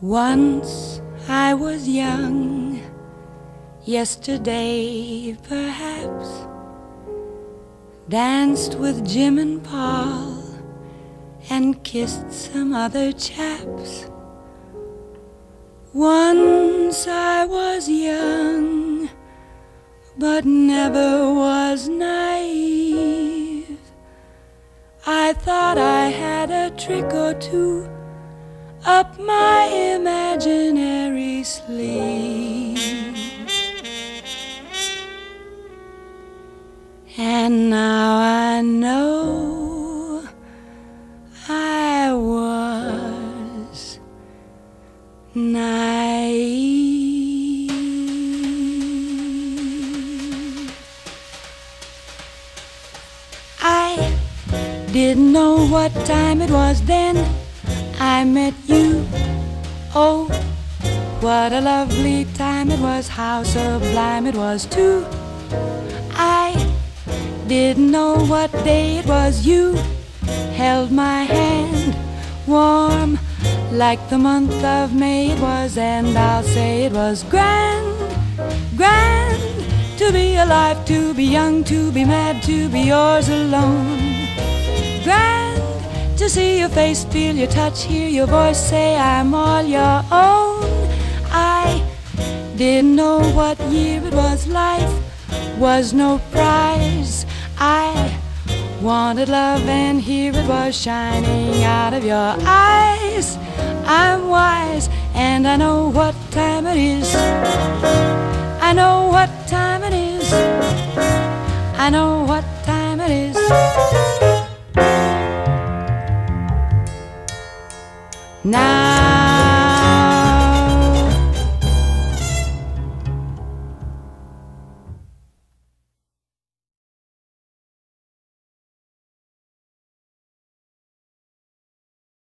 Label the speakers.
Speaker 1: Once I was young, yesterday perhaps, danced with Jim and Paul and kissed some other chaps. Once I was young, but never was naive. I thought I had a trick or two up my imaginary sleeve. And now I know didn't know what time it was then I met you. Oh, what a lovely time it was, how sublime it was, too. I didn't know what day it was, you held my hand warm like the month of May it was, and I'll say it was grand, grand to be alive, to be young, to be mad, to be yours alone. To see your face, feel your touch, hear your voice say I'm all your own. I didn't know what year it was, life was no prize. I wanted love, and here it was shining out of your eyes. I'm wise, and I know what time it is. I know what time it is. I know Now